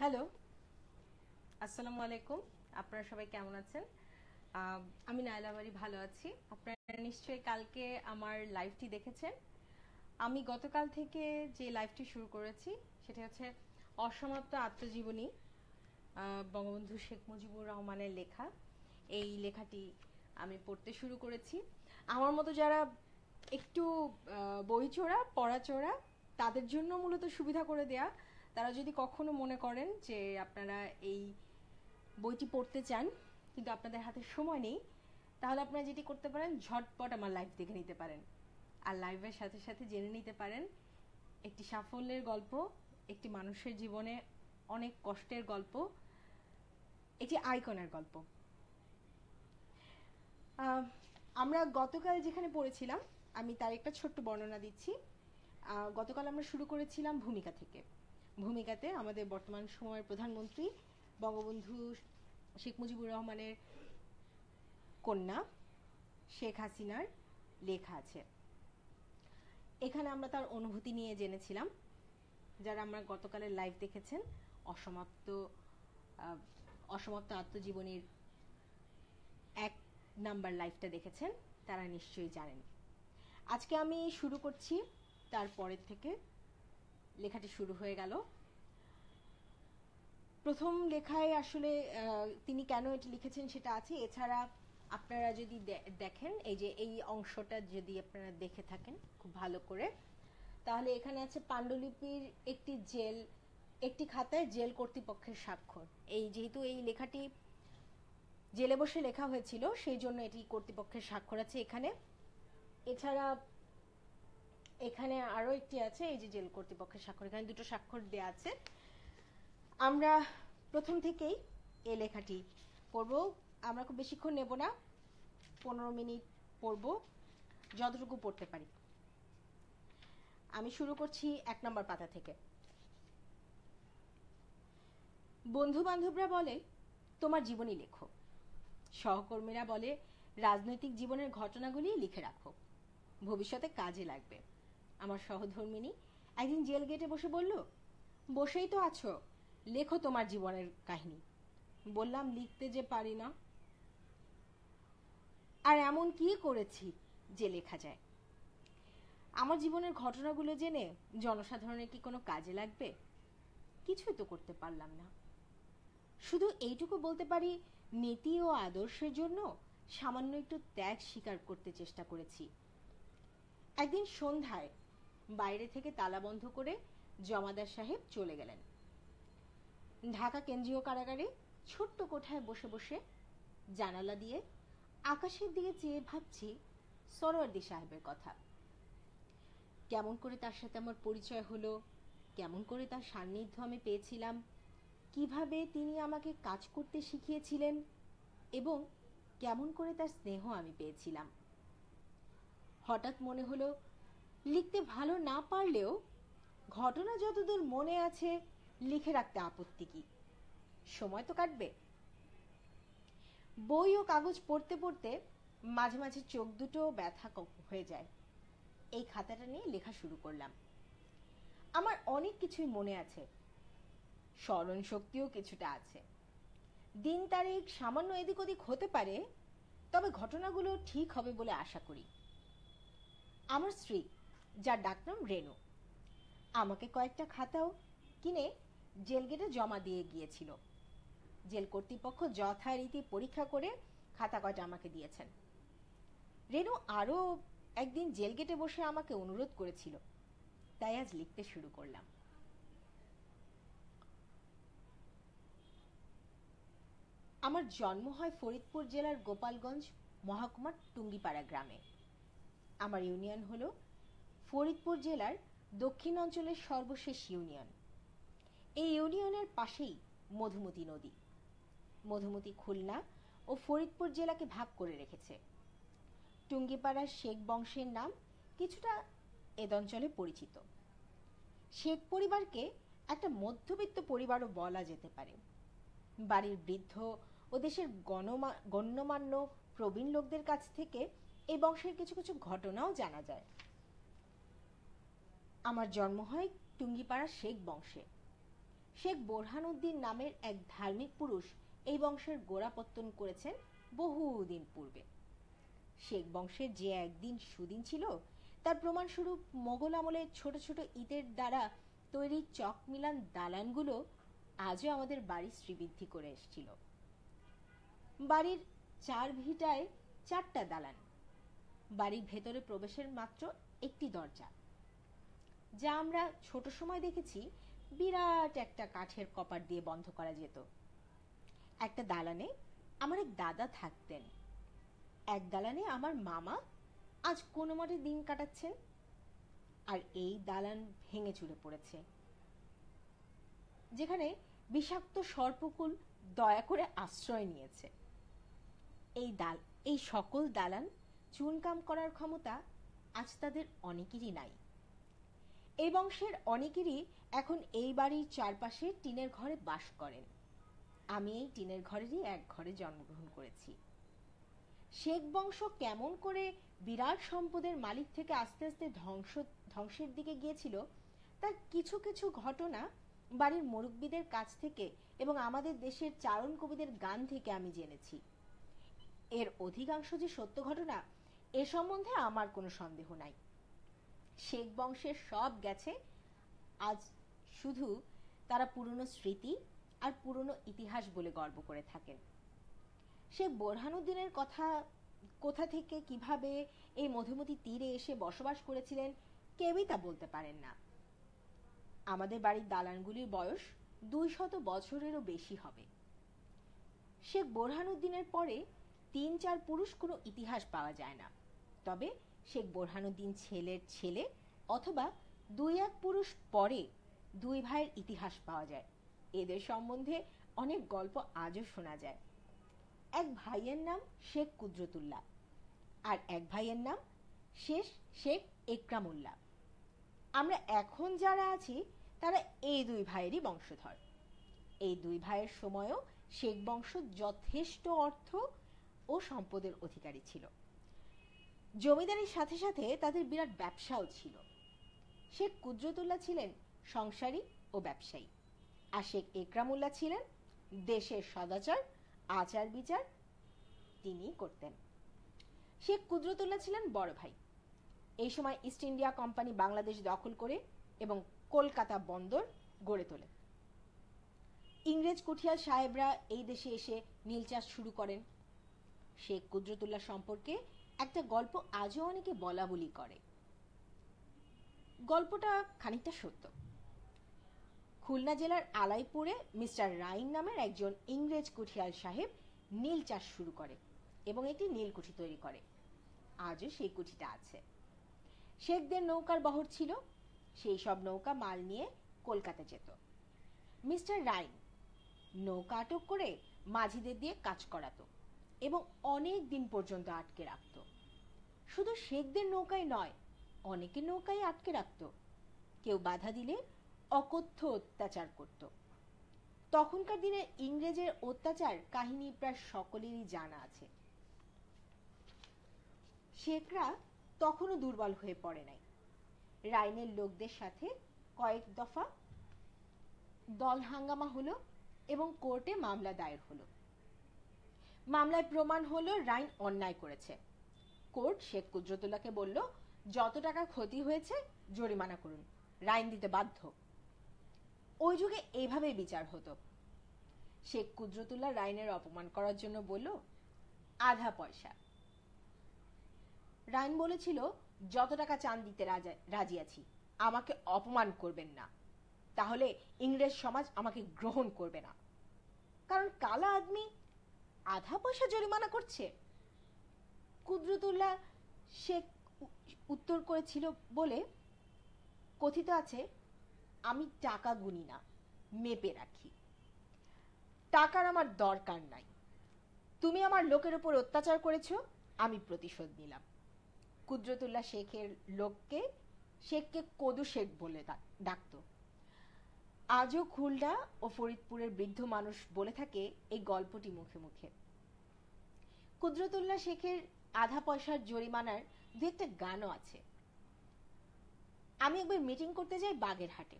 Hello আসসালামু আলাইকুম। আপনারা সবাই কেমন আছেন? আমি নায়লা বাড়ি ভালো আছি। আপনারা নিশ্চয়ই কালকে আমার লাইভটি দেখেছেন। আমি গতকাল থেকে যে লাইভটি শুরু করেছি, সেটা হচ্ছে অসমাপ্ত আত্মজীবনী বঙ্গবন্ধু শেখ মুজিবুর রহমানের লেখা। এই লেখাটি আমি পড়তে শুরু করেছি। আমার মতো যারা একটু বইচোরা, পড়াচোরা, তাদের জন্য মূলত সুবিধা করে দেয়া তারা যদি কখনো মনে করেন যে আপনারা এই বইটি পড়তে চান, কিন্তু আপনাদের হাতে সময় নেই, তাহলে আপনারা যেটি করতে পারেন, ঝটপট আমার লাইভ দেখে নিতে পারেন। আর লাইভের সাথে সাথে জেনে নিতে পারেন, একটি সাফল্যের গল্প, একটি মানুষের জীবনে অনেক কষ্টের গল্প, একটি আইকনের গল্প। আমরা গতকাল যেখানে পড়েছিলাম, আমি তার একটা ছোট্ট বর্ণনা দিচ্ছি। গতকাল আমরা শুরু করেছিলাম ভূমিকা থেকে। ভূমিকাতে আমাদের বর্তমান সময়ের প্রধানমন্ত্রী বঙ্গবন্ধু শেখ মুজিবুর রহমানের কন্যা শেখ হাসিনার লেখা আছে। এখানে আমরা তার অনুভূতি নিয়ে জেনেছিলাম, যারা আমরা গতকালের লাইভ দেখেছেন, অসমাপ্ত অসমাপ্ত আত্মজীবনীর এক নাম্বার লাইভটা দেখেছেন, তারা নিশ্চয়ই জানেন। আজকে আমি শুরু করছি, তারপরের থেকে লেখাটি শুরু হয়ে গেল। প্রথম লেখায় আসলে তিনি কেন এটি লিখেছেন সেটা আছে। এছাড়া আপনারা যদি দেখেন, এই যে এই অংশটা যদি আপনারা দেখে থাকেন খুব ভালো করে, তাহলে এখানে আছে পাণ্ডুলিপির একটি জেল, একটি খাতায় জেল কর্তৃপক্ষের স্বাক্ষর। এই যেহেতু এই লেখাটি জেলে বসে লেখা হয়েছিল, সেই জন্য এটি কর্তৃপক্ষের স্বাক্ষর আছে এখানে। এছাড়া এখানে আরও একটি আছে, এই যে জেল কর্তৃপক্ষের স্বাক্ষর। এখানে দুটো স্বাক্ষর দেয়া আছে। আমরা প্রথম থেকেই এই লেখাটি পড়ব। আমরা খুব বেশিক্ষণ নেব না, পনেরো মিনিট পড়ব, যতটুকু পড়তে পারি। আমি শুরু করছি এক নম্বর পাতা থেকে। বন্ধু বান্ধবরা বলে, তোমার জীবনী লেখো। সহকর্মীরা বলে, রাজনৈতিক জীবনের ঘটনাগুলি লিখে রাখো। ভবিষ্যতে কাজে লাগবে। আমার সহধর্মিনী। একদিন জেল গেটে বসে বলল, বসেই তো আছো, লেখো তোমার জীবনের কাহিনী। বললাম, লিখতে যে পারি না। আর এমন কি করেছি যে লেখা যায়? আমার জীবনের ঘটনাগুলো জেনে জনসাধারণের কি কোনো কাজে লাগবে? কিছুই তো করতে পারলাম না। শুধু এইটুকু বলতে পারি, নীতি ও আদর্শের জন্য সামান্য একটু ত্যাগ স্বীকার করতে চেষ্টা করেছি। একদিন সন্ধ্যায় বাইরে থেকে তালা বন্ধ করে জমাদার সাহেব চলে গেলেন। ঢাকা কেন্দ্রীয় কারাগারে ছোট্ট কোঠায় বসে বসে জানালা দিয়ে আকাশের দিকে চেয়ে ভাবছি সরোয়ার্দি সাহেবের কথা। কেমন করে তার সাথে আমার পরিচয় হলো, কেমন করে তার সান্নিধ্য আমি পেয়েছিলাম, কীভাবে তিনি আমাকে কাজ করতে শিখিয়েছিলেন এবং কেমন করে তার স্নেহ আমি পেয়েছিলাম। হঠাৎ মনে হলো লিখতে ভালো না পারলেও ঘটনা যতদূর মনে আছে, লিখে রাখতে আপত্তি কি? সময় তো কাটবে। বই ও কাগজ পড়তে পড়তে মাঝে মাঝে চোখ দুটো ব্যথা হয়ে যায়। এই খাতাটা নিয়ে লেখা শুরু করলাম। আমার অনেক কিছুই মনে আছে। স্মরণ শক্তিও কিছুটা আছে। দিন তারিখ সামান্য এদিক ওদিক হতে পারে, তবে ঘটনাগুলো ঠিক হবে বলে আশা করি। আমার স্ত্রী যার ডাকনাম রেনু আমাকে কয়েকটা খাতাও কিনে জেল গেটে জমা দিয়ে গিয়েছিল। জেল কর্তৃপক্ষ যথারীতি পরীক্ষা করে খাতা কয়টা আমাকে দিয়েছেন। রেনু আরও একদিন জেল গেটে বসে আমাকে অনুরোধ করেছিল। তাই আজ লিখতে শুরু করলাম। আমার জন্ম হয় ফরিদপুর জেলার গোপালগঞ্জ মহকুমার টুঙ্গিপাড়া গ্রামে। আমার ইউনিয়ন হল ফরিদপুর জেলার দক্ষিণ অঞ্চলের সর্বশেষ ইউনিয়ন। এই ইউনিয়নের পাশেই মধুমতি নদী। মধুমতি খুলনা ও ফরিদপুর জেলাকে ভাগ করে রেখেছে। টুঙ্গিপাড়ার শেখ বংশের নাম কিছুটা এদঞ্চলে পরিচিত। শেখ পরিবারকে একটা মধ্যবিত্ত পরিবারও বলা যেতে পারে। বাড়ির বৃদ্ধ ও দেশের গণমা- গণ্যমান্য প্রবীণ লোকদের কাছ থেকে এই বংশের কিছু কিছু ঘটনাও জানা যায়। আমার জন্ম হয় টুঙ্গিপাড়া শেখ বংশে। শেখ বোরহানুদ্দিন নামের এক ধার্মিক পুরুষ এই বংশের গোড়াপত্তন করেছেন বহুদিন পূর্বে। শেখ বংশের যে একদিন সুদিন ছিল, তার প্রমাণস্বরূপ মোগল আমলে ছোট ছোট ইটের দ্বারা তৈরি চক মিলান দালানগুলো আজও আমাদের বাড়ি শ্রীবৃদ্ধি করে এসছিল। বাড়ির চার ভিটায় চারটা দালান। বাড়ির ভেতরে প্রবেশের মাত্র একটি দরজা। যা আমরা ছোট সময় দেখেছি, বিরাট একটা কাঠের কপাট দিয়ে বন্ধ করা যেত। একটা দালানে আমার এক দাদা থাকতেন। এক দালানে আমার মামা আজ কোনো মতে দিন কাটাচ্ছেন আর এই দালান ভেঙে চুরে পড়েছে। যেখানে বিষাক্ত সর্পকুল দয়া করে আশ্রয় নিয়েছে। এই দাল, এই সকল দালান চুনকাম করার ক্ষমতা আজ তাদের অনেকেরই নাই। এই বংশের অনেকেরই এখন এই বাড়ির চারপাশে টিনের ঘরে বাস করেন। আমি এই টিনের ঘরেরই এক ঘরে জন্মগ্রহণ করেছি। শেখ বংশ কেমন করে বিরাট সম্পদের মালিক থেকে আস্তে আস্তে ধ্বংস, ধ্বংসের দিকে গিয়েছিল, তার কিছু কিছু ঘটনা বাড়ির মুরব্বীদের কাছ থেকে এবং আমাদের দেশের চারণ কবিদের গান থেকে আমি জেনেছি। এর অধিকাংশ যে সত্য ঘটনা এ সম্বন্ধে আমার কোনো সন্দেহ নাই। শেখ বংশের সব গেছে। আজ শুধু তারা পুরনো স্মৃতি আর পুরনো ইতিহাস বলে গর্ব করে থাকেন সে বোরহানুদ্দিনের কথা কোথা থেকে কীভাবে এই মধুমতি তীরে এসে বসবাস করেছিলেন কেউই তা বলতে পারেন না। আমাদের বাড়ির দালানগুলির বয়স দুই শত বছরেরও বেশি হবে। শেখ বোরহানুদ্দিনের পরে তিন চার পুরুষ কোনো ইতিহাস পাওয়া যায় না। তবে শেখ বোরহানুদ্দিন ছেলের ছেলে অথবা দুই এক পুরুষ পরে দুই ভাইয়ের ইতিহাস পাওয়া যায়। এদের সম্বন্ধে অনেক গল্প আজও শোনা যায়। এক ভাইয়ের নাম শেখ কুদরতুল্লাহ আর এক ভাইয়ের নাম শেষ শেখ একরামুল্লাহ। আমরা এখন যারা আছি, তারা এই দুই ভাইয়েরই বংশধর। এই দুই ভাইয়ের সময়ও শেখ বংশ যথেষ্ট অর্থ ও সম্পদের অধিকারী ছিল। জমিদারির সাথে সাথে তাদের বিরাট ব্যবসাও ছিল। শেখ কুদরতুল্লাহ ছিলেন সংসারী ও ব্যবসায়ী। আর শেখ একরামুল্লাহ ছিলেন দেশের সদাচার আচার বিচার তিনি করতেন। শেখ কুদরতুল্লাহ ছিলেন বড় ভাই। এই সময় ইস্ট ইন্ডিয়া কোম্পানি বাংলাদেশ দখল করে এবং কলকাতা বন্দর গড়ে তোলে। ইংরেজ কুঠিয়াল সাহেবরা এই দেশে এসে নীল চাষ শুরু করেন। শেখ কুদরতুল্লাহ সম্পর্কে একটা গল্প আজও অনেকে বলা বলি করে। গল্পটা খানিকটা সত্য। খুলনা জেলার আলাইপুরে মিস্টার রাইন নামের একজন ইংরেজ কুঠিয়াল সাহেব নীল চাষ শুরু করে এবং একটি নীল কুঠি তৈরি করে। আজও সেই কুঠিটা আছে। শেখদের নৌকার বহর ছিল, সেই সব নৌকা মাল নিয়ে কলকাতা যেত। মিস্টার রাইন নৌকা আটক করে মাঝিদের দিয়ে কাজ করাতো। এবং অনেক দিন পর্যন্ত আটকে রাখত। শুধু শেখদের নৌকায় নয়, অনেকের নৌকায় আটকে রাখত। কেউ বাধা দিলে অকথ্য অত্যাচার করত। তখনকার দিনে ইংরেজের অত্যাচার কাহিনী প্রায় সকলেরই জানা আছে। শেখরা তখনও দুর্বল হয়ে পড়ে নাই। রাইনের লোকদের সাথে কয়েক দফা দল হাঙ্গামা হলো এবং কোর্টে মামলা দায়ের হলো। মামলায় প্রমাণ হলো রাইন অন্যায় করেছে। কোর্ট শেখ কুদরতুল্লাহকে বলল, যত টাকা ক্ষতি হয়েছে, জরিমানা করুন। রাইন দিতে বাধ্য। ওই যুগে এইভাবেই বিচার হতো। শেখ কুদরতুল্লাহ রাইনের অপমান করার জন্য বলল, আধা পয়সা। রাইন বলেছিল, যত টাকা চান দিতে রাজি আছি। আমাকে অপমান করবেন না। তাহলে ইংরেজ সমাজ আমাকে গ্রহণ করবে না। কারণ কালা আদমি আধা পয়সা জরিমানা করছে। কুদরতুল্লাহ শেখ উত্তর করেছিল বলে কথিত আছে, আমি টাকা গুনি না, মেপে রাখি। টাকার আমার দরকার নাই। তুমি আমার লোকের উপর অত্যাচার করেছ, আমি প্রতিশোধ নিলাম। কুদরতুল্লাহ শেখের লোককে, শেখকে কদু শেখ বলে ডাকত। আজও খুলনা ও ফরিদপুরের বৃদ্ধ মানুষ বলে থাকে এই গল্পটি মুখে মুখে। কুদরতুল্লাহ শেখের আধা পয়সার জরিমানার দু একটা গানও আছে। আমি একবার মিটিং করতে যাই বাগেরহাটে।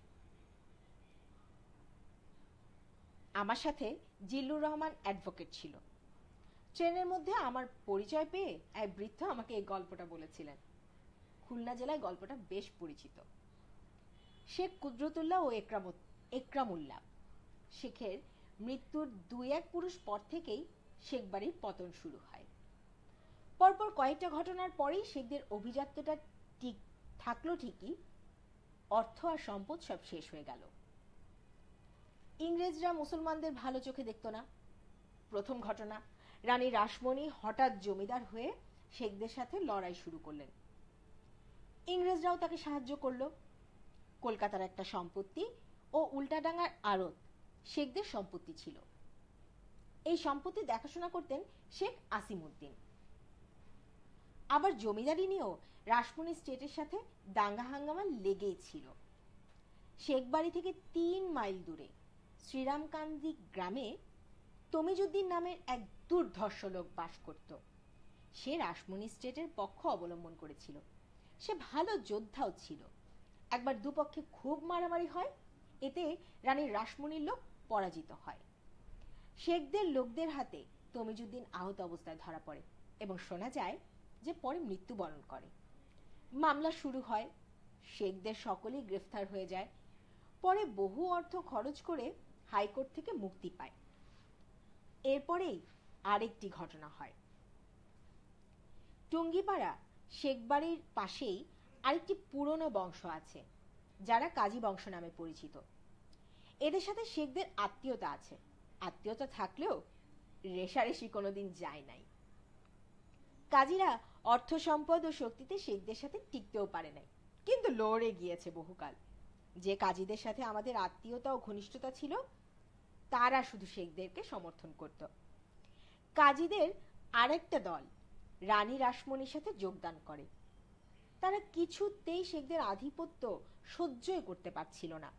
আমার সাথে জিল্লুর রহমান অ্যাডভোকেট ছিল। ট্রেনের মধ্যে আমার পরিচয় পেয়ে এক বৃদ্ধ আমাকে এই গল্পটা বলেছিলেন। খুলনা জেলায় গল্পটা বেশ পরিচিত। শেখ কুদরতুল্লাহ ও একরাম একরামুল্লাহ। শেখের মৃত্যুর দুই এক পুরুষ পর থেকেই শেখ বাড়ির পতন শুরু হয়। পরপর কয়েকটা ঘটনার পরেই শেখদের অভিজাত্যটা ঠিক থাকল ঠিকই, অর্থ আর সম্পদ সব শেষ হয়ে গেল। ইংরেজরা মুসলমানদের ভালো চোখে দেখত না। প্রথম ঘটনা, রানী রাসমণি হঠাৎ জমিদার হয়ে শেখদের সাথে লড়াই শুরু করলেন। ইংরেজরাও তাকে সাহায্য করল। কলকাতার একটা সম্পত্তি ও উল্টাডাঙ্গার আড়ত। শেখদের সম্পত্তি ছিল। এই সম্পত্তি দেখাশোনা করতেন শেখ আসিমুদ্দিন আবার জমিদারি নিয়েও রাসমণি স্টেটের সাথে দাঙ্গা হাঙ্গামা লেগেই ছিল। শেখ বাড়ি থেকে তিন মাইল দূরে শ্রীরামকান্দি গ্রামে তমিজুদ্দিন নামের এক দুর্ধর্ষ লোক বাস করত। সে রাসমণি স্টেটের পক্ষ অবলম্বন করেছিল। সে ভালো যোদ্ধাও ছিল। একবার দুপক্ষে খুব মারামারি হয় এতে রানীর রাসমণির লোক পরাজিত হয়। শেখদের লোকদের হাতে তমিজুদ্দিন আহত অবস্থায় ধরা পড়ে এবং শোনা যায় যে পরে মৃত্যুবরণ করে। মামলা শুরু হয়, শেখদের সকলেই গ্রেফতার হয়ে যায়। পরে বহু অর্থ খরচ করে হাইকোর্ট থেকে মুক্তি পায়। এরপরেই আরেকটি ঘটনা হয়। টুঙ্গিপাড়া, শেখবাড়ির পাশেই আরেকটি পুরনো বংশ আছে। যারা কাজী বংশ নামে পরিচিত। এদের সাথে শেখদের আত্মীয়তা আছে। আত্মীয়তা থাকলেও রেশারেশি কোনোদিন যায় নাই। কাজীরা অর্থ সম্পদ ও শক্তিতে শেখদের সাথে টিকতেও পারে নাই। কিন্তু লড়ে গিয়েছে বহুকাল। যে কাজীদের সাথে আমাদের আত্মীয়তা ও ঘনিষ্ঠতা ছিল, তারা শুধু শেখদেরকে সমর্থন করত। কাজীদের আরেকটা দল, রানী রাসমণির সাথে যোগদান করে। তারা কিছুতেই শেখদের আধিপত্য সহ্যই করতে পারছিল না।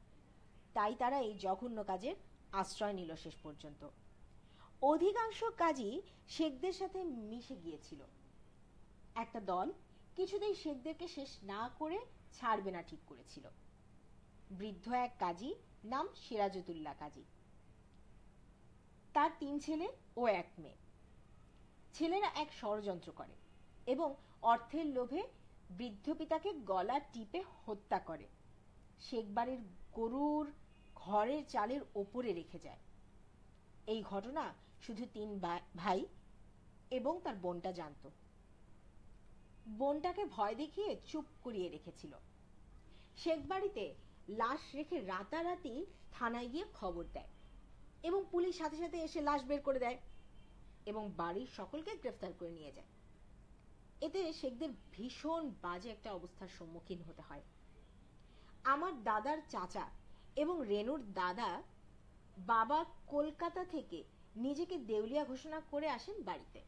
তাই তারা এই জঘন্য কাজের আশ্রয় নিল শেষ পর্যন্ত। অধিকাংশ কাজই শেখদের সাথে মিশে গিয়েছিল। একটা দল কিছুতেই শেখদেরকে শেষ না করে ছাড়বে না ঠিক করেছিল। বৃদ্ধ এক কাজী নাম সিরাজতুল্লাহ কাজী। তার তিন ছেলে ও এক মেয়ে। ছেলেরা এক ষড়যন্ত্র করে এবং অর্থের লোভে বৃদ্ধ পিতাকে গলা টিপে হত্যা করে। শেখ বাড়ির গরুর ঘরের চালের ওপরে রেখে যায়। এই ঘটনা শুধু তিন ভাই এবং তার বোনটা জানত। বোনটাকে ভয় দেখিয়ে চুপ করিয়ে রেখেছিল। শেখ বাড়িতে লাশ রেখে রাতারাতি থানায় গিয়ে খবর দেয় এবং পুলিশ সাথে সাথে এসে লাশ বের করে দেয় এবং বাড়ির সকলকে গ্রেফতার করে নিয়ে যায়। এতে শেখদের ভীষণ বাজে একটা অবস্থার সম্মুখীন হতে হয়। আমার দাদার চাচা এবং রেনুর দাদা বাবা কলকাতা থেকে নিজেকে দেউলিয়া ঘোষণা করে আসেন বাড়িতে।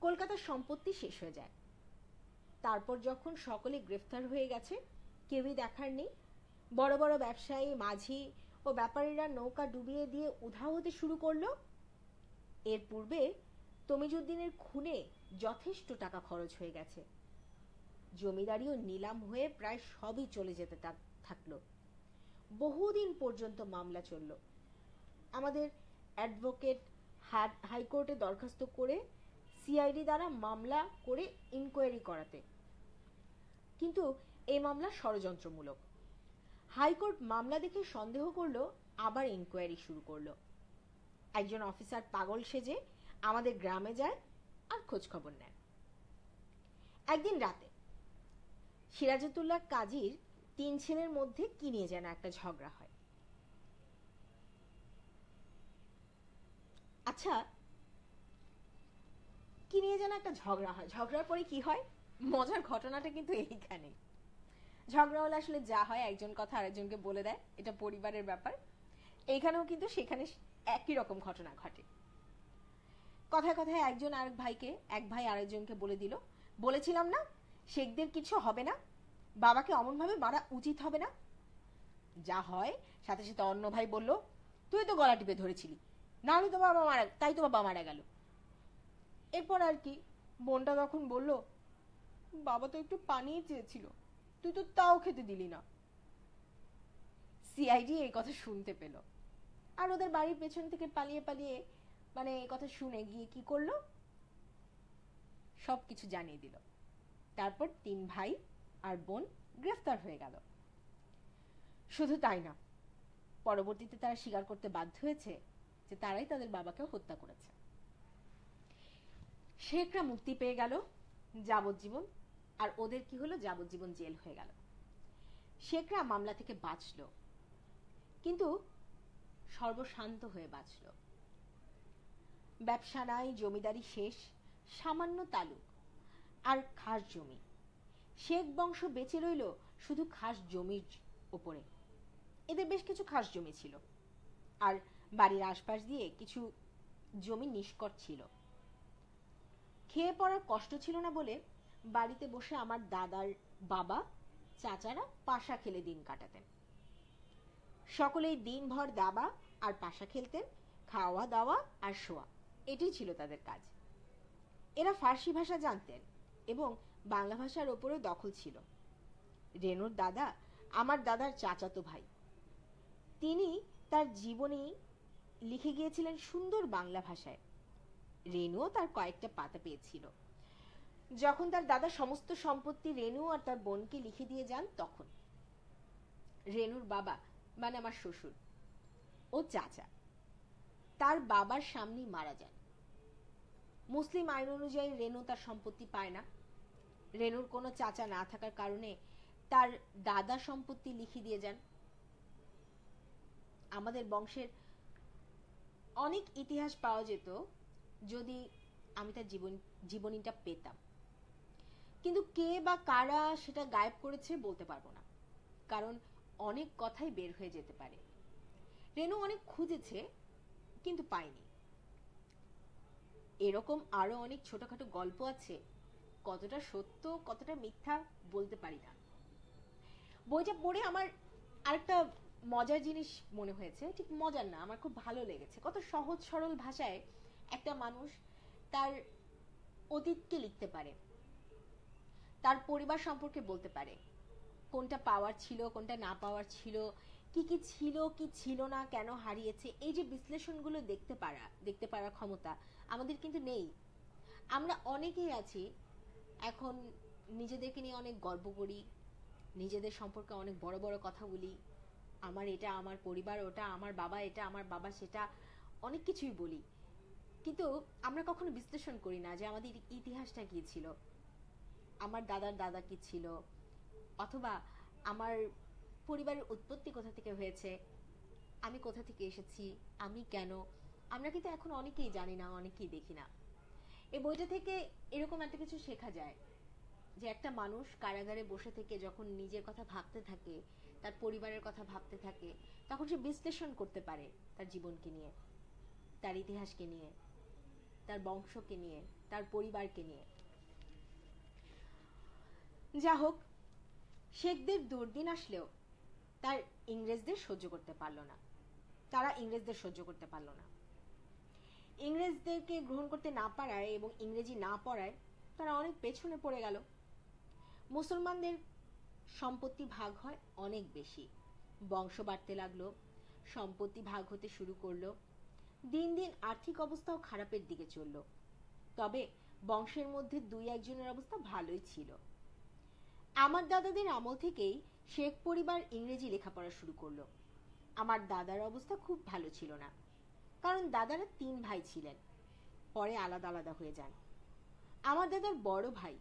কলকাতার সম্পত্তি শেষ হয়ে যায়। তারপর যখন সকলে গ্রেফতার হয়ে গেছে, কেউই দেখার নেই। বড় বড় ব্যবসায়ী, মাঝি ও ব্যাপারীরা নৌকা ডুবিয়ে দিয়ে উধাও হতে শুরু করল। এর পূর্বে তমিজুদ্দিনের খুনে যথেষ্ট টাকা খরচ হয়ে গেছে। জমিদারিও নিলাম হয়ে প্রায় সবই চলে যেতে থাকল। বহুদিন পর্যন্ত মামলা চলল। আমাদের অ্যাডভোকেট হাইকোর্টে দরখাস্ত করে সিআইডি দ্বারা মামলা করে ইনকোয়ারি করাতে। কিন্তু এই মামলা ষড়যন্ত্রমূলক। হাইকোর্ট মামলা দেখে সন্দেহ করল, আবার ইনকোয়ারি শুরু করল। একজন অফিসার পাগল সেজে আমাদের গ্রামে যায় আর খোঁজ খবর নেয় একদিন রাতে সিরাজতুল্লাহ কাজীর তিন ছেলের মধ্যে কি নিয়ে যেন একটা ঝগড়া হয়। আচ্ছা কি নিয়ে যেন একটা ঝগড়া হয়? ঝগড়ার পরে কি হয়? মজার ঘটনাটা কিন্তু এইখানে। ঝগড়া হলে আসলে যা হয়, একজন কথা আরেকজনকে বলে দেয়, এটা পরিবারের ব্যাপার। এইখানেও কিন্তু সেখানে একই রকম ঘটনা ঘটে। কথায় কথায় একজন আরেক ভাইকে, এক ভাই আরেকজনকে বলে দিল, বলেছিলাম না, শেখদের কিছু হবে না, বাবাকে অমনভাবে মারা উচিত হবে না। যা হয়, সাথে সাথে অন্য ভাই বলল, তুই তো গলা টিপে ধরেছিলি, না হলে তো বাবা মারা, তাই তো বাবা মারা গেল। এরপর আর কি, বোনটা তখন বলল, বাবা তো একটু পানি চেয়েছিল, তুই তো তাও খেতে দিলি না। সিআইডি এই কথা শুনতে পেল। আর ওদের বাড়ির পেছন থেকে পালিয়ে পালিয়ে মানে এই কথা শুনে গিয়ে কি করল? সব কিছু জানিয়ে দিল। তারপর তিন ভাই আর বোন গ্রেফতার হয়ে গেল। শুধু তাই না, পরবর্তীতে তারা স্বীকার করতে বাধ্য হয়েছে যে তারাই তাদের বাবাকে হত্যা করেছে। শেখরা মুক্তি পেয়ে গেল যাবজ্জীবন, আর ওদের কি হলো? যাবজ্জীবন জেল হয়ে গেল। শেখরা মামলা থেকে বাঁচল, কিন্তু সর্বশান্ত হয়ে বাঁচল। ব্যবসা নাই, জমিদারি শেষ, সামান্য তালুক, আর খাস জমি। শেখ বংশ বেঁচে রইল শুধু খাস জমির ওপরে। এদের বেশ কিছু খাস জমি ছিল, আর বাড়ির আশপাশ দিয়ে কিছু জমি নিষ্কট ছিল। খেয়ে পড়ার কষ্ট ছিল না বলে বাড়িতে বসে আমার দাদার বাবা, চাচারা পাশা খেলে দিন কাটাতেন। সকলেই দিনভর দাবা আর পাশা খেলতেন, খাওয়া দাওয়া আর শোয়া। এটাই ছিল তাদের কাজ। এরা ফার্সি ভাষা জানতেন এবং বাংলা ভাষার ওপরেও দখল ছিল। রেনুর দাদা আমার দাদার চাচাতো ভাই। তিনি তার জীবনী লিখে গিয়েছিলেন সুন্দর বাংলা ভাষায়। রেনুও তার কয়েকটা পাতা পেয়েছিল। যখন তার দাদা সমস্ত সম্পত্তি রেনু আর তার বোনকে লিখে দিয়ে যান তখন। রেনুর বাবা মানে আমার শ্বশুর। ও চাচা। তার বাবার সামনেই মারা যান। মুসলিম আইন অনুযায়ী রেনু তার সম্পত্তি পায় না। রেনুর কোনো চাচা না থাকার কারণে তার দাদা সম্পত্তি লিখে দিয়ে যান। আমাদের বংশের অনেক ইতিহাস পাওয়া যেত যদি আমি তার জীবন, জীবনীটা পেতাম। কিন্তু কে বা কারা সেটা গায়েব করেছে বলতে পারব না। কারণ অনেক কথাই বের হয়ে যেতে পারে। রেনু অনেক খুঁজেছে, কিন্তু পায়নি। এরকম আরও অনেক ছোটখাটো গল্প আছে। কতটা সত্য, কতটা মিথ্যা বলতে পারি না। বইটা পড়ে আমার আরেকটা মজার জিনিস মনে হয়েছে। ঠিক মজার না, আমার খুব ভালো লেগেছে। কত সহজ, সরল ভাষায় একটা মানুষ তার অতীতকে লিখতে পারে, তার পরিবার সম্পর্কে বলতে পারে। কোনটা পাওয়ার ছিল, কোনটা না পাওয়ার ছিল কি কি ছিল কি ছিল না, কেন হারিয়েছে, এই যে বিশ্লেষণগুলো দেখতে পারা, দেখতে পারার ক্ষমতা আমাদের কিন্তু নেই। আমরা অনেকেই আছি, এখন নিজেদেরকে নিয়ে অনেক গর্ব করি, নিজেদের সম্পর্কে অনেক বড় বড় কথা বলি, আমার এটা, আমার পরিবার ওটা, আমার বাবা এটা, আমার বাবা সেটা, অনেক কিছুই বলি। কিন্তু আমরা কখনো বিশ্লেষণ করি না যে আমাদের ইতিহাসটা কি ছিল, আমার দাদার দাদা কি ছিল, অথবা আমার পরিবারের উৎপত্তি কোথা থেকে হয়েছে? আমি কোথা থেকে এসেছি? আমি কেন? আমরা কিন্তু এখন অনেকেই জানি না, অনেকেই দেখি না। এই বইটা থেকে এরকম একটা কিছু শেখা যায় যে একটা মানুষ কারাগারে বসে থেকে যখন নিজের কথা ভাবতে থাকে, তার পরিবারের কথা ভাবতে থাকে, তখন সে বিশ্লেষণ করতে পারে তার জীবনকে নিয়ে, তার ইতিহাসকে নিয়ে, তার বংশকে নিয়ে, তার পরিবারকে নিয়ে। যা হোক শেখদের দুর্দিন আসলেও তার ইংরেজদের সহ্য করতে পারল না। তারা ইংরেজদের সহ্য করতে পারল না। ইংরেজদেরকে গ্রহণ করতে না পারায় এবং ইংরেজি না পড়ায় তারা অনেক পেছনে পড়ে গেল। মুসলমানদের সম্পত্তি ভাগ হয় অনেক বেশি। বংশ বাড়তে লাগল, সম্পত্তি ভাগ হতে শুরু করল, দিন দিন আর্থিক অবস্থাও খারাপের দিকে চলল। তবে বংশের মধ্যে দুই একজনের অবস্থা ভালোই ছিল। আমার দাদাদের আমল থেকেই শেখ পরিবার ইংরেজি লেখাপড়া শুরু করল। আমার দাদার অবস্থা খুব ভালো ছিল না, কারণ দাদারা তিন ভাই ছিলেন। পরে আলাদা আলাদা হয়ে যান। আমার দাদার বড় ভাই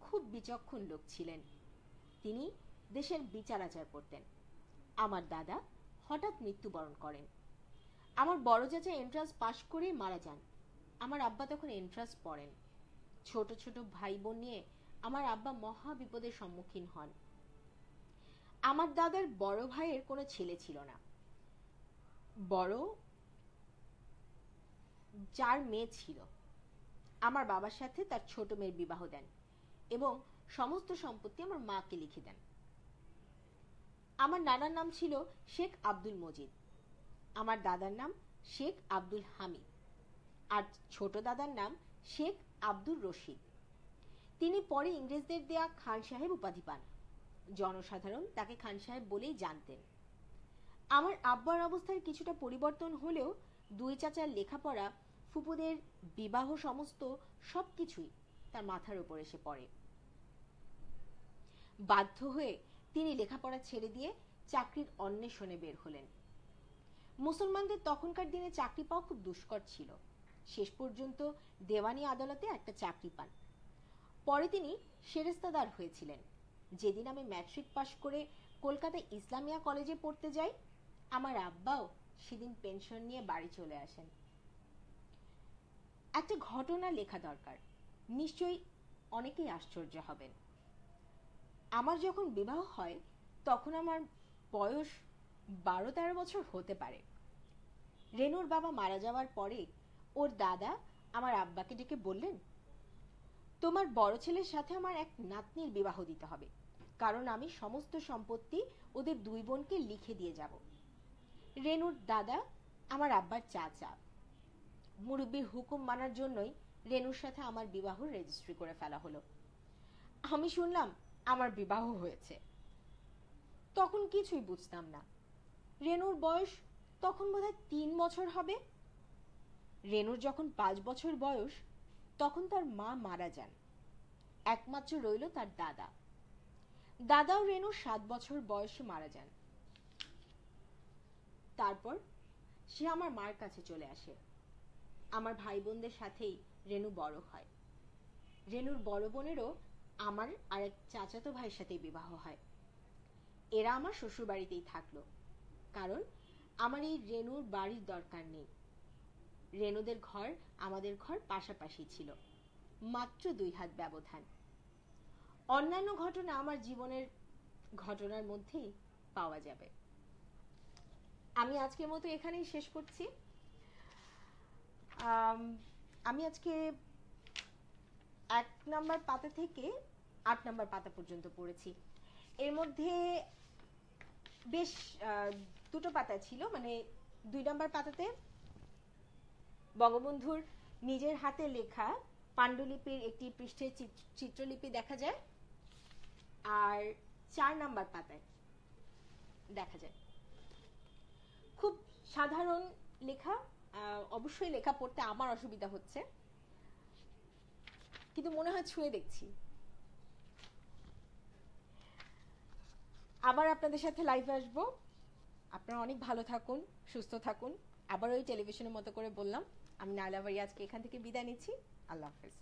খুব বিচক্ষণ লোক ছিলেন। তিনি দেশের বিচার আচার করতেন। আমার দাদা হঠাৎ মৃত্যুবরণ করেন। আমার বড় চাচা এন্ট্রান্স পাশ করেই মারা যান। আমার আব্বা তখন এন্ট্রান্স পড়েন। ছোট ছোট ভাই বোন নিয়ে আমার আব্বা মহা বিপদের সম্মুখীন হন। আমার দাদার বড় ভাইয়ের কোনো ছেলে ছিল না। বড় যার মেয়ে ছিল। আমার বাবার সাথে তার ছোট মেয়ের বিবাহ দেন এবং সমস্ত সম্পত্তি আমার মাকে লিখে দেন। আমার নানার নাম ছিল শেখ আব্দুল মজিদ। আমার দাদার নাম শেখ আব্দুল হামিদ। আর ছোট দাদার নাম শেখ আব্দুর রশিদ। তিনি পরে ইংরেজদের দেয়া খান সাহেব উপাধি পান। জনসাধারণ তাকে খান সাহেব বলেই জানতেন। আমার আব্বার অবস্থার কিছুটা পরিবর্তন হলেও দুই চাচার লেখাপড়া, ফুপুদের বিবাহ সমস্ত সব কিছুই তার মাথার উপর এসে পড়ে। বাধ্য হয়ে তিনি লেখাপড়া ছেড়ে দিয়ে চাকরির অন্বেষণে বের হলেন। মুসলমানদের তখনকার দিনে চাকরি পাওয়া খুব দুষ্কর ছিল। শেষ পর্যন্ত দেওয়ানি আদালতে একটা চাকরি পান। পরে তিনি সেরেস্তাদার হয়েছিলেন। যেদিন আমি ম্যাট্রিক পাশ করে কলকাতা ইসলামিয়া কলেজে পড়তে যাই, আমার আব্বাও সেদিন পেনশন নিয়ে বাড়ি চলে আসেন। একটা ঘটনা লেখা দরকার, নিশ্চয়ই অনেকেই আশ্চর্য হবেন। আমার যখন বিবাহ হয়, তখন আমার বয়স বারো তেরো বছর হতে পারে। রেনুর বাবা মারা যাওয়ার পরে ওর দাদা আমার আব্বাকে ডেকে বললেন তোমার বড় ছেলের সাথে আমার এক নাতনির বিবাহ দিতে হবে। কারণ আমি সমস্ত সম্পত্তি ওদের দুই বোনকে লিখে দিয়ে যাব। রেনুর দাদা, আমার আব্বার চাচা। মুরব্বীর হুকুম মানার জন্যই রেনুর সাথে আমার বিবাহ রেজিস্ট্রি করে ফেলা হলো। আমি শুনলাম আমার বিবাহ হয়েছে। তখন কিছুই বুঝতাম না। রেনুর বয়স তখন বোধহয় তিন বছর হবে। রেনুর যখন পাঁচ বছর বয়স তখন তার মা মারা যান। একমাত্র রইল তার দাদা। দাদাও রেনুর সাত বছর বয়সে মারা যান। তারপর সে আমার মার কাছে চলে আসে। আমার ভাই বোনদের সাথেই রেনু বড় হয়। রেনুর বড় বোনেরও আমার আরেক চাচাতো ভাইয়ের সাথে বিবাহ হয়। এরা আমার শ্বশুর বাড়িতেই থাকল। কারণ আমার এই রেনুর বাড়ির দরকার নেই। রেনুদের ঘর আমাদের ঘর পাশাপাশি ছিল। মাত্র দুই হাত ব্যবধান। অন্যান্য ঘটনা আমার জীবনের ঘটনার মধ্যেই পাওয়া যাবে। আমি আজকের মতো এখানেই শেষ করছি। আমি আজকে এক নাম্বার পাতা থেকে আট নাম্বার পাতা পর্যন্ত পড়েছি। এর মধ্যে বেশ দুটো পাতা ছিল মানে দুই নাম্বার পাতাতে বঙ্গবন্ধুর নিজের হাতে লেখা পাণ্ডুলিপির একটি পৃষ্ঠের চিত্রলিপি দেখা যায়, আর চার নাম্বার পাতায় দেখা যায়। খুব সাধারণ লেখা অবশ্যই লেখা পড়তে আমার অসুবিধা হচ্ছে, কিন্তু মনে হয় ছুঁয়ে দেখছি। আবার আপনাদের সাথে লাইভে আসব। আপনারা অনেক ভালো থাকুন, সুস্থ থাকুন। আবার ওই টেলিভিশনের মতো করে বললাম আমি নাইলা আজকে এখান থেকে বিদায় নিচ্ছি। আল্লাহ হাফেজ।